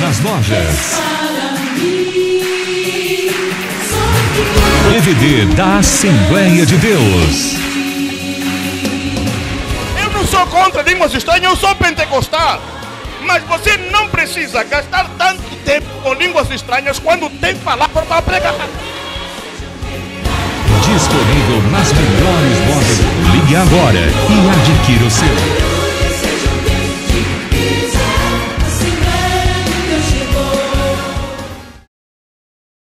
nas lojas. DVD da Assembleia de Deus. Eu não sou contra línguas estranhas, eu sou pentecostal. Mas você não precisa gastar tanto tempo com línguas estranhas quando tem palavra para pregar. Disponível nas melhores lojas. Ligue agora e adquira o seu.